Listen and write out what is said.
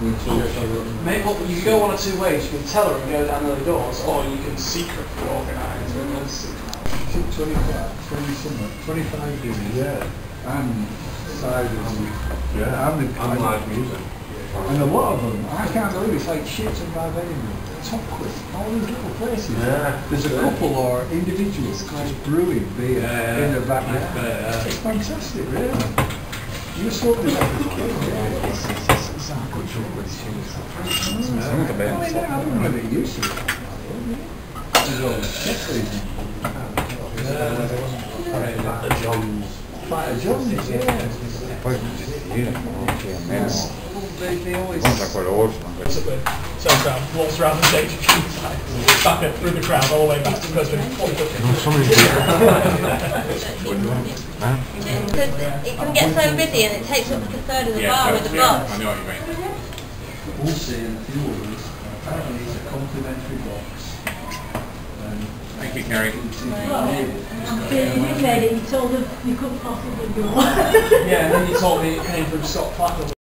yet. We. Maybe well, you can go one or two ways. You can tell her and go down the other doors, or you can secretly organise and then see. Twenty-five, twenty something, twenty-five guineas, yeah. And ciders. Yeah. And the. I'm live music. And a lot of them, I can't believe it's like shit and by Top Quick, all these little places. Yeah. There's a couple or individuals just brewing beer Yeah, in yeah. the back Nice yeah. It's fantastic, really. You checkers. The So crowd walks around the stage, back through the crowd, all the way back to it can get so busy and it takes up a third of the bar with the box. I know what you mean. Also, in a few words, apparently it's a complimentary box. And Thank you, Kerry. it's Well. I'm feeling you made it, you told them you couldn't possibly go. Yeah, and then you told me it came from Scott Plattner.